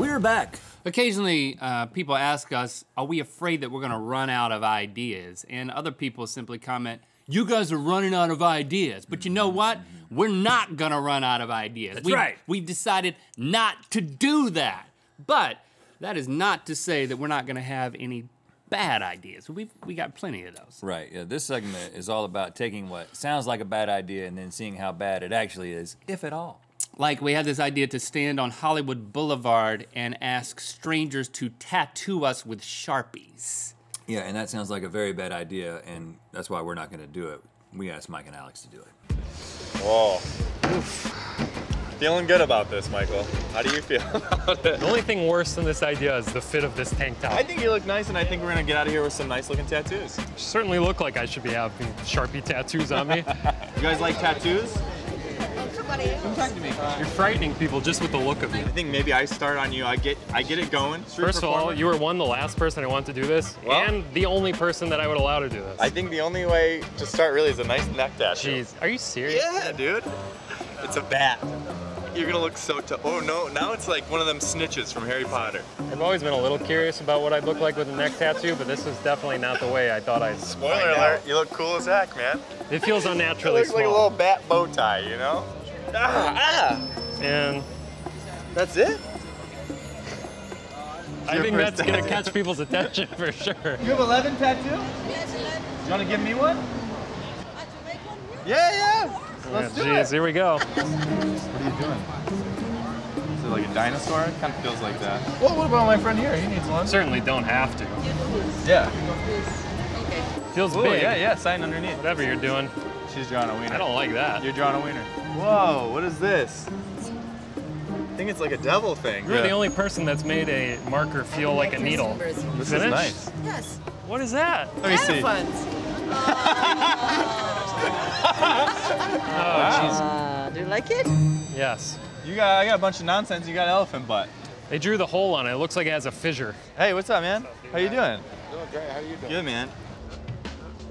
We're back. Occasionally, uh, people ask us, are we afraid that we're gonna run out of ideas? And other people simply comment, you guys are running out of ideas. But you know what? We're not gonna run out of ideas. That's we, right. We've decided not to do that. But that is not to say that we're not gonna have any bad ideas. We've we got plenty of those. Right. Yeah. This segment is all about taking what sounds like a bad idea and then seeing how bad it actually is, if at all. Like we had this idea to stand on Hollywood Boulevard and ask strangers to tattoo us with Sharpies. Yeah, and that sounds like a very bad idea, and that's why we're not going to do it. We asked Mike and Alex to do it. Whoa. Feeling good about this, Michael. How do you feel about it? The only thing worse than this idea is the fit of this tank top. I think you look nice, and I think we're gonna get out of here with some nice looking tattoos. certainly look like I should be having Sharpie tattoos on me. You guys like tattoos? Come talk to me. You're frightening people just with the look of you. I think maybe I start on you. I get I get it going. Street First of all, you were one, the last person I want to do this, Well- and the only person that I would allow to do this. I think the only way to start really is a nice neck tattoo. Jeez, are you serious? Yeah, dude. It's a bat. You're gonna look so tough. Oh no, now it's like one of them snitches from Harry Potter. I've always been a little curious about what I'd look like with a neck tattoo, but this was definitely not the way I thought I'd. Spoiler alert, out. you look cool as heck, man. It feels It unnaturally looks like a little bat bow tie, you know? Ah, ah. and That's it? I think first that's gonna catch people's attention for sure. You have 11 tattoo? Yes, eleven. You wanna give me one? To make one here? Yeah, yeah. Yeah, Let's do Jeez, it. here we go. What are you doing? Is it like a dinosaur? It kind of feels like that. Well, what about my friend here? He needs one. Certainly don't have to. You do this. Yeah. Okay. Feels Ooh, big. yeah, yeah. Sign underneath. Whatever you're doing. She's drawing a wiener. I don't like that. You're drawing a wiener. Whoa, what is this? I think it's like a devil thing. You're the only person that's made a marker feel like a needle. This is nice. Yes. What is that? Let me see. Elephants. Oh, jeez. Uh, do you like it? Yes. You got, I got a bunch of nonsense. You got elephant butt. They drew the hole on it. It looks like it has a fissure. Hey, what's up, man? How you doing? Doing great. How you doing? Good, man.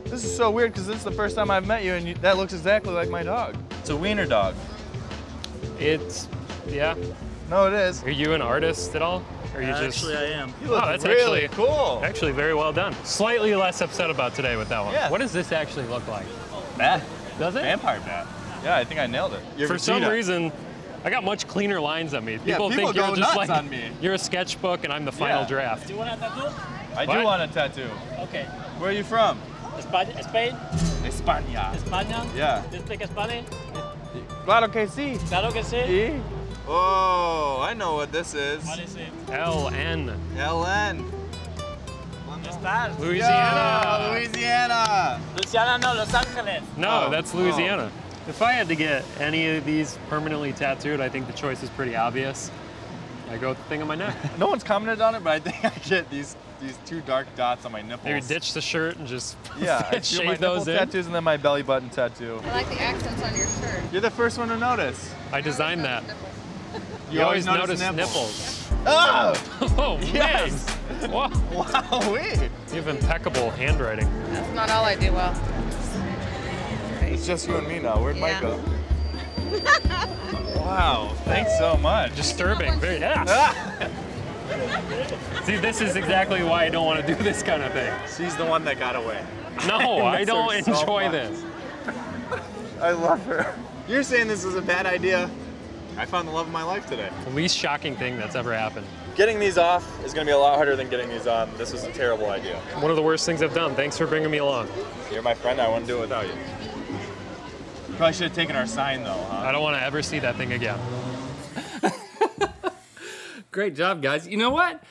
This is so weird because this is the first time I've met you, and you, that looks exactly like my dog. It's a wiener dog. It's, yeah. No, it is. Are you an artist at all? Or are you just? Actually, I am. You look Oh, that's really actually- cool. Actually, very well done. Slightly less upset about today with that one. Yeah. What does this actually look like? Bat. Does it? Vampire bat. Yeah, I think I nailed it. You're For some reason, I got much cleaner lines on me. Yeah, People people think you're go just nuts like on me. you're a sketchbook and I'm the final Yeah. draft. Do you want a tattoo? I do want a tattoo. Okay. Where are you from? Spain? Spain? España. España? Yeah. You speak Spanish? Claro que sí. Claro que sí. Sí. Oh, I know what this is. What is it? LN. LN. ¿Dónde estás? Louisiana. Yeah, Louisiana. Luciana, no, Los Ángeles. No, Oh, that's oh. Louisiana. If I had to get any of these permanently tattooed, I think the choice is pretty obvious. I go with the thing on my neck. No one's commented on it, but I think I get these these two dark dots on my nipples. Maybe ditch the shirt and just Yeah, I shave my those in. tattoos and then my belly button tattoo. I like the accents on your shirt. You're the first one to notice. I designed that. You, You always notice nipples. Oh! Oh! Yes. Wow. Wow, wait. You have impeccable handwriting. That's not all I do well. It's just you and me now. Where'd Mike Yeah. go? wow, thanks so much. Disturbing. Very. Yeah. See, this is exactly why I don't want to do this kind of thing. She's the one that got away. No, I miss don't her so enjoy this. I love her. You're saying this is a bad idea. I found the love of my life today. The least shocking thing that's ever happened. Getting these off is going to be a lot harder than getting these on. This was a terrible idea. One of the worst things I've done. Thanks for bringing me along. You're my friend. I wouldn't do it without you. Probably should have taken our sign though, huh? I don't want to ever see that thing again. Great job, guys. You know what?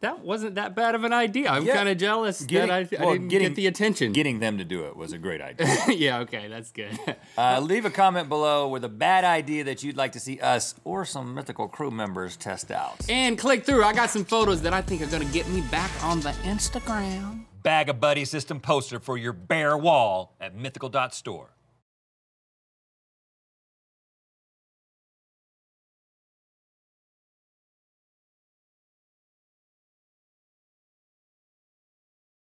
That wasn't that bad of an idea. I'm Yeah. kind of jealous Getting- that I, I didn't getting- get the attention. Getting them to do it was a great idea. yeah, okay, that's good. Uh, leave a comment below with a bad idea that you'd like to see us or some mythical crew members test out. and click through. I got some photos that I think are gonna get me back on the Instagram. Bag a buddy system poster for your bare wall at mythical.store.